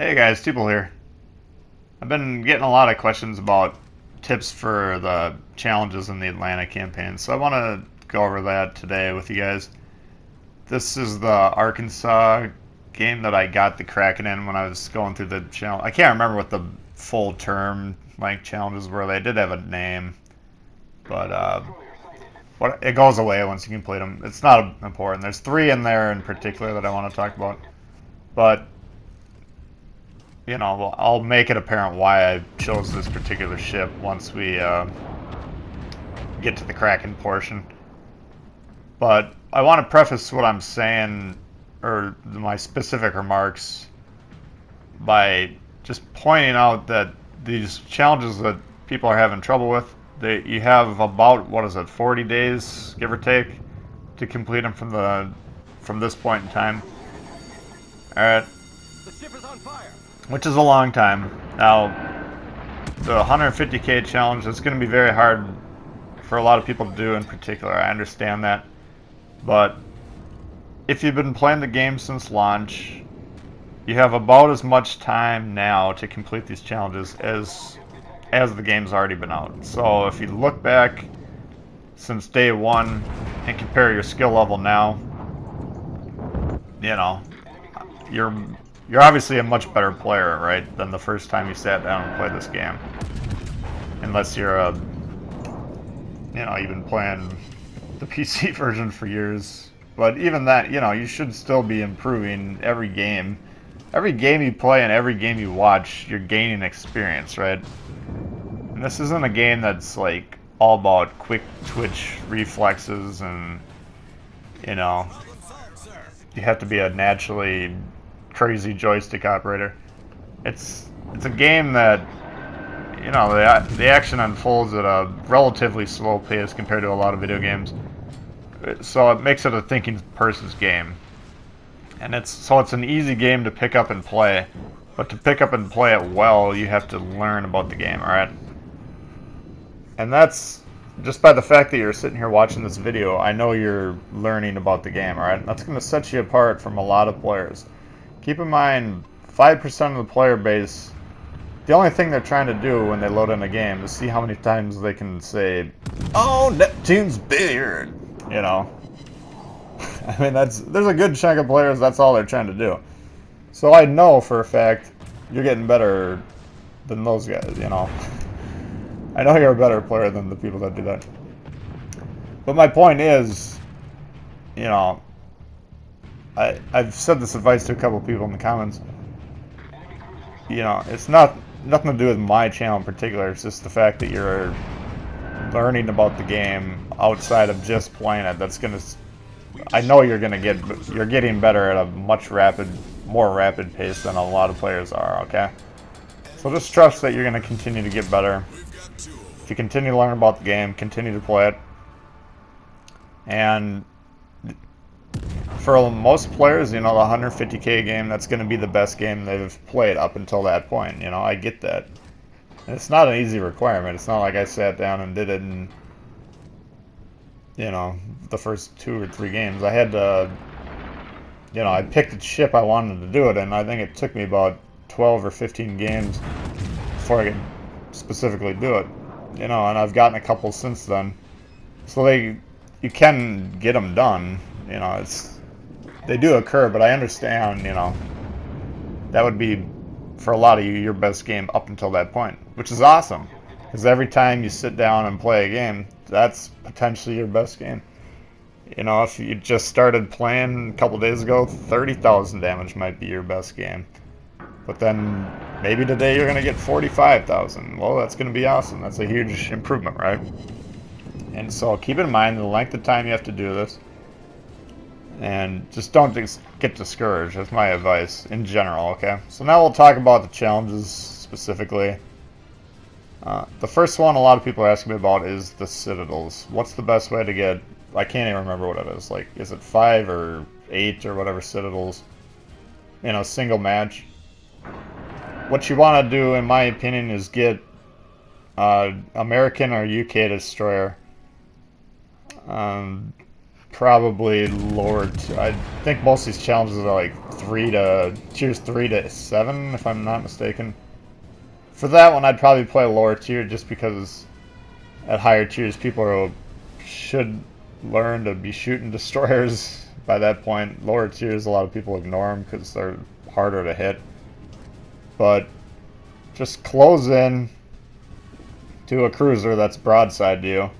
Hey guys, Tbull here. I've been getting a lot of questions about tips for the challenges in the Atlanta campaign, so I want to go over that today with you guys. This is the Arkansas game that I got the Kraken in when I was going through the challenge. I can't remember what the full term like challenges were. They did have a name, but uh, what it goes away once you complete them. It's not important. There's three in there in particular that I want to talk about, but you know, I'll make it apparent why I chose this particular ship once we uh, get to the Kraken portion. But I want to preface what I'm saying, or my specific remarks, by just pointing out that these challenges that people are having trouble with, they, you have about, what is it, 40 days, give or take, to complete them from the from this point in time. Alright. Which is a long time. Now, the 150k challenge is going to be very hard for a lot of people to do in particular. I understand that. But if you've been playing the game since launch, you have about as much time now to complete these challenges as as the game's already been out. So if you look back since day one and compare your skill level now, you know, you're you're obviously a much better player, right, than the first time you sat down and played this game. Unless you're a, you know, you've been playing the PC version for years. But even that, you know, you should still be improving every game. Every game you play and every game you watch, you're gaining experience, right? And this isn't a game that's like all about quick twitch reflexes and, you know, you have to be a naturally crazy joystick operator. It's it's a game that you know the the action unfolds at a relatively slow pace compared to a lot of video games, so it makes it a thinking person's game. And it's so it's an easy game to pick up and play, but to pick up and play it well, you have to learn about the game. All right. And that's just by the fact that you're sitting here watching this video, I know you're learning about the game, alright? That's going to set you apart from a lot of players. Keep in mind, 5% of the player base, the only thing they're trying to do when they load in a game is see how many times they can say, Oh, Neptune's beard! You know? I mean, that's there's a good chunk of players, that's all they're trying to do. So I know for a fact you're getting better than those guys, you know? I know you're a better player than the people that do that. But my point is, you know, I, I've said this advice to a couple people in the comments. You know, it's not nothing to do with my channel in particular. It's just the fact that you're learning about the game outside of just playing it. That's gonna. I know you're gonna get. You're getting better at a much rapid, more rapid pace than a lot of players are. Okay. So just trust that you're gonna continue to get better. If you continue to learn about the game, continue to play it, and for most players, you know, the 150k game, that's going to be the best game they've played up until that point. You know, I get that. And it's not an easy requirement. It's not like I sat down and did it in, you know, the first two or three games. I had to, you know, I picked a ship I wanted to do it, and I think it took me about 12 or 15 games before I could specifically do it. You know, and I've gotten a couple since then. So they, you can get them done. You know, it's they do occur, but I understand, you know, that would be, for a lot of you, your best game up until that point, which is awesome. Because every time you sit down and play a game, that's potentially your best game. You know, if you just started playing a couple days ago, 30,000 damage might be your best game. But then maybe today you're going to get 45,000. Well, that's going to be awesome. That's a huge improvement, right? And so keep in mind the length of time you have to do this and just don't get discouraged. That's my advice in general, okay? So now we'll talk about the challenges specifically. Uh, the first one a lot of people are asking me about is the Citadels. What's the best way to get, I can't even remember what it is, like, is it five or eight or whatever Citadels in a single match? What you want to do, in my opinion, is get uh, American or UK Destroyer. Um, probably lower. I think most of these challenges are like three to tiers three to seven, if I'm not mistaken. For that one, I'd probably play lower tier just because at higher tiers, people are, should learn to be shooting destroyers by that point. Lower tiers, a lot of people ignore them because they're harder to hit. But just close in to a cruiser that's broadside to you.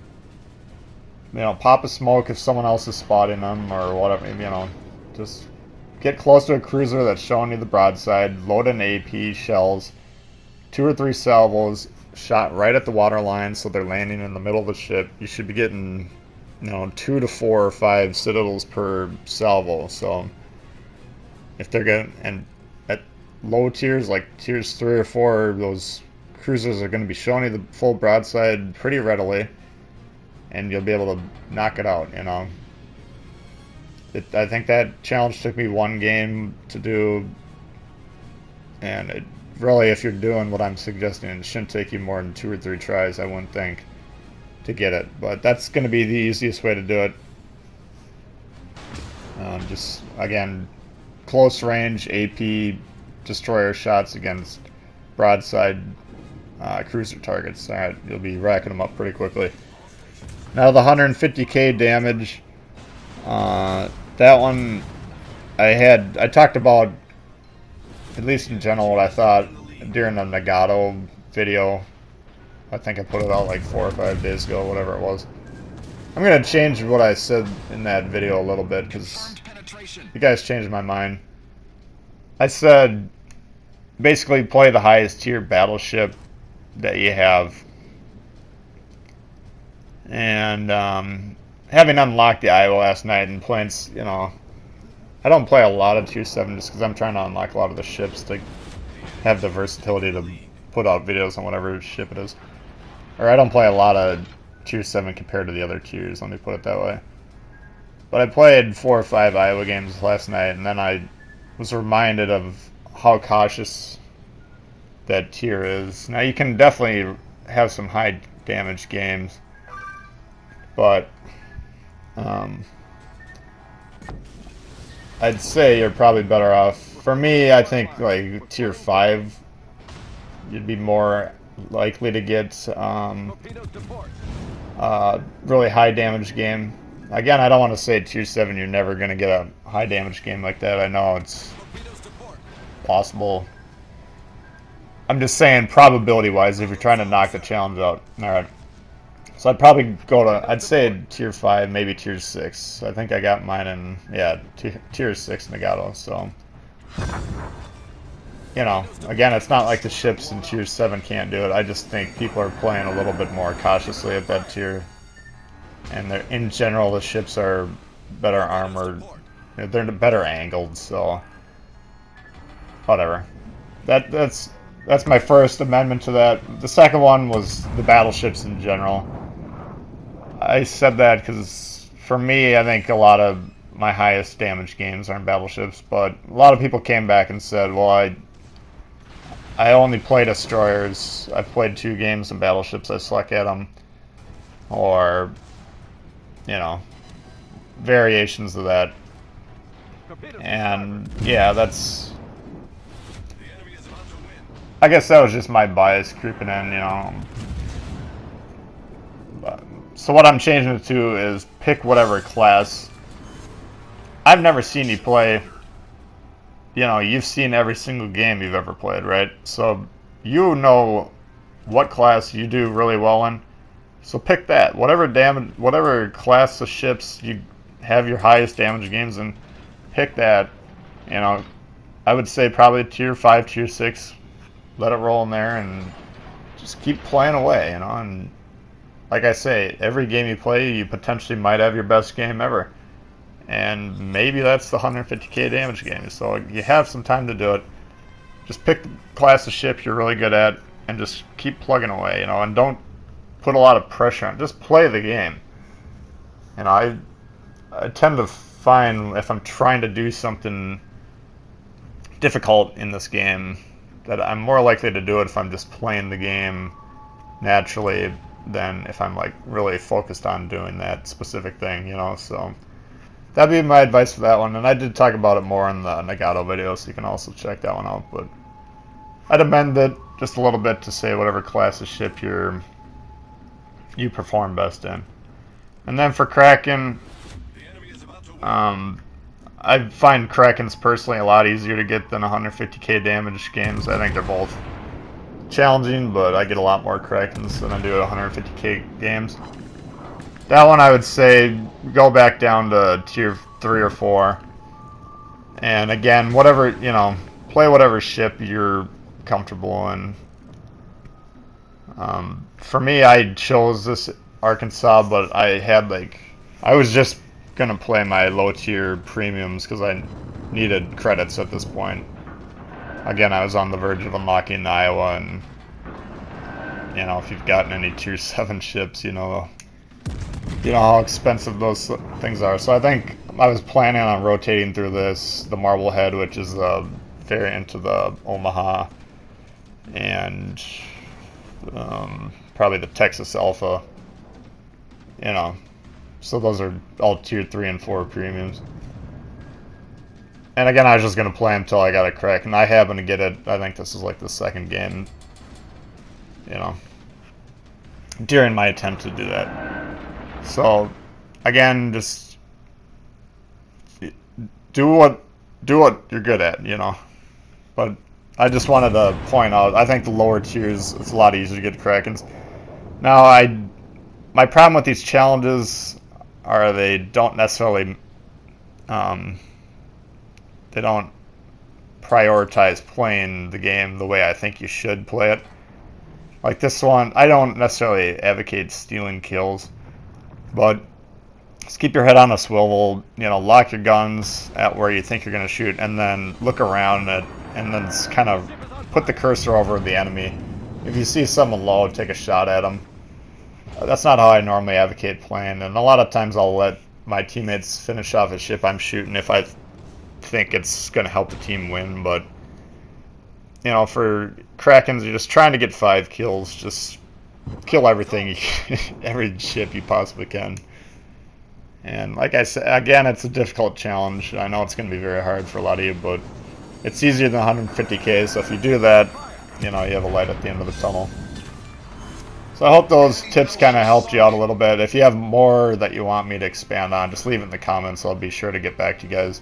You know, pop a smoke if someone else is spotting them or whatever, you know, just get close to a cruiser that's showing you the broadside, load an AP shells, two or three salvos, shot right at the water line so they're landing in the middle of the ship. You should be getting, you know, two to four or five citadels per salvo. So if they're getting, and at low tiers, like tiers three or four, those cruisers are going to be showing you the full broadside pretty readily, and you'll be able to knock it out. You know, it, I think that challenge took me one game to do, and it really, if you're doing what I'm suggesting, it shouldn't take you more than two or three tries. I wouldn't think to get it, but that's going to be the easiest way to do it. Um, just again, close range AP destroyer shots against broadside uh, cruiser targets. You'll be racking them up pretty quickly. Now the 150k damage, uh, that one I had, I talked about, at least in general, what I thought during the Nagato video. I think I put it out like four or five days ago, whatever it was. I'm going to change what I said in that video a little bit because you guys changed my mind. I said basically play the highest tier battleship that you have. And um, having unlocked the Iowa last night and playing, you know, I don't play a lot of Tier 7 just because I'm trying to unlock a lot of the ships to have the versatility to put out videos on whatever ship it is. Or I don't play a lot of Tier 7 compared to the other tiers, let me put it that way. But I played four or five Iowa games last night, and then I was reminded of how cautious that tier is. Now you can definitely have some high damage games, but um, I'd say you're probably better off. For me, I think like tier five, you'd be more likely to get um, really high damage game. Again, I don't want to say tier seven, you're never going to get a high damage game like that. I know it's possible I'm just saying probability-wise, if you're trying to knock the challenge out. All right. So I'd probably go to, I'd say tier 5, maybe tier 6. I think I got mine in, yeah, tier 6 Nagato, so. You know, again, it's not like the ships in tier 7 can't do it. I just think people are playing a little bit more cautiously at that tier. And they're, in general, the ships are better armored. They're better angled, so. Whatever. That That's that's my first amendment to that. The second one was the battleships in general. I said that because for me, I think a lot of my highest damage games are in battleships, but a lot of people came back and said, well, I I only play destroyers. I've played two games in battleships. I suck at them. Or, you know, variations of that. And, yeah, that's I guess that was just my bias creeping in, you know. So what I'm changing it to is pick whatever class. I've never seen you play. You know, you've seen every single game you've ever played, right? So you know what class you do really well in. So pick that. Whatever damage, whatever class of ships you have your highest damage games in, pick that. You know, I would say probably tier five, tier six let it roll in there and just keep playing away, you know. And like I say, every game you play, you potentially might have your best game ever. And maybe that's the 150k damage game. So you have some time to do it. Just pick the class of ship you're really good at and just keep plugging away, you know, and don't put a lot of pressure on. Just play the game. Know, I I tend to find if I'm trying to do something difficult in this game, that I'm more likely to do it if I'm just playing the game naturally than if I'm like really focused on doing that specific thing, you know. So that'd be my advice for that one. And I did talk about it more in the Nagato video, so you can also check that one out. But I'd amend it just a little bit to say whatever class of ship you're you perform best in. And then for Kraken, um, I find Krakens personally a lot easier to get than 150k damage games. I think they're both challenging, but I get a lot more Krakens than I do at 150k games. That one I would say go back down to tier 3 or 4. And again, whatever, you know, play whatever ship you're comfortable in. Um, for me, I chose this Arkansas, but I had like, I was just gonna play my low tier premiums because I needed credits at this point. Again, I was on the verge of unlocking the Iowa, and you know, if you've gotten any tier seven ships, you know, you know how expensive those things are. So I think I was planning on rotating through this, the Marblehead, which is a variant of the Omaha, and um, probably the Texas Alpha. You know, so those are all tier 3 and 4 premiums. And again, I was just going to play until I got a crack, and I happen to get it, I think this is like the second game, you know, during my attempt to do that. So, again, just do what do what you're good at, you know. But I just wanted to point out, I think the lower tiers, it's a lot easier to get Krakens. Now, I my problem with these challenges are they don't necessarily um, they don't prioritize playing the game the way I think you should play it. Like this one, I don't necessarily advocate stealing kills, but just keep your head on a swivel. You know, lock your guns at where you think you're going to shoot, and then look around it, and then kind of put the cursor over the enemy. If you see someone low, take a shot at them that's not how I normally advocate playing, and a lot of times I'll let my teammates finish off a ship I'm shooting if I think it's going to help the team win, but you know, for Krakens, you're just trying to get five kills, just kill everything, every ship you possibly can. And like I said, again, it's a difficult challenge. I know it's going to be very hard for a lot of you, but it's easier than 150k, so if you do that, you know, you have a light at the end of the tunnel. So I hope those tips kind of helped you out a little bit. If you have more that you want me to expand on, just leave it in the comments. I'll be sure to get back to you guys.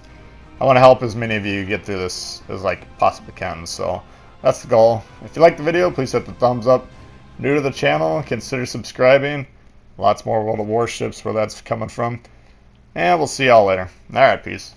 I want to help as many of you get through this as like possibly can. So that's the goal. If you liked the video, please hit the thumbs up. New to the channel, consider subscribing. Lots more World of Warships where that's coming from. And we'll see y'all later. Alright, peace.